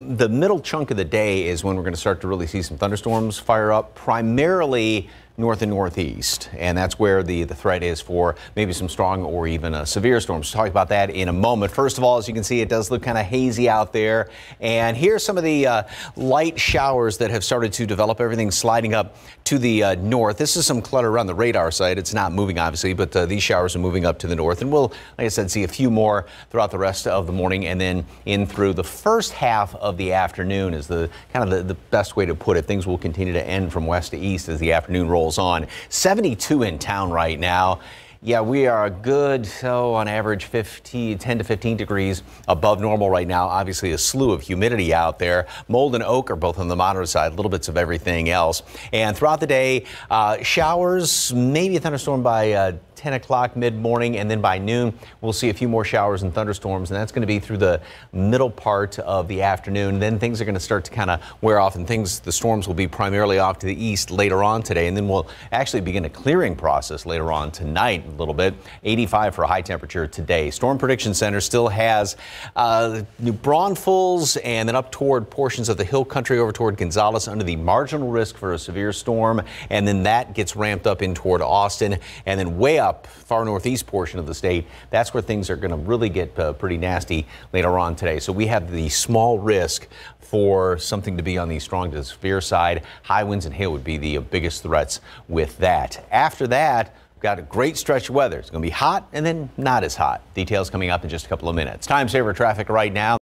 The middle chunk of the day is when we're going to start to really see some thunderstorms fire up, primarily north and northeast. And that's where the, the threat is for maybe some strong or even a severe storms. We'll talk about that in a moment. First of all, as you can see, it does look kind of hazy out there. And here's some of the uh, light showers that have started to develop. Everything sliding up to the uh, north. This is some clutter around the radar site. It's not moving, obviously, but uh, these showers are moving up to the north. And we'll, like I said, see a few more throughout the rest of the morning and then in through the first half of the afternoon is the kind of the, the best way to put it. Things will continue to end from west to east as the afternoon rolls rolls on. 72 in town right now. Yeah, we are a good, so on average, 15, 10 to 15 degrees above normal right now. Obviously, a slew of humidity out there. Mold and oak are both on the moderate side, little bits of everything else. And throughout the day, uh, showers, maybe a thunderstorm by uh, 10 o'clock mid morning, and then by noon, we'll see a few more showers and thunderstorms, and that's going to be through the middle part of the afternoon. Then things are going to start to kind of wear off, and things, the storms will be primarily off to the east later on today, and then we'll actually begin a clearing process later on tonight a little bit. 85 for a high temperature today. Storm Prediction Center still has uh, New Braunfels and then up toward portions of the hill country over toward Gonzales under the marginal risk for a severe storm, and then that gets ramped up in toward Austin, and then way up up, far northeast portion of the state, that's where things are going to really get uh, pretty nasty later on today. So we have the small risk for something to be on the strong to severe side. High winds and hail would be the biggest threats with that. After that, we've got a great stretch of weather. It's going to be hot and then not as hot. Details coming up in just a couple of minutes. Time saver traffic right now.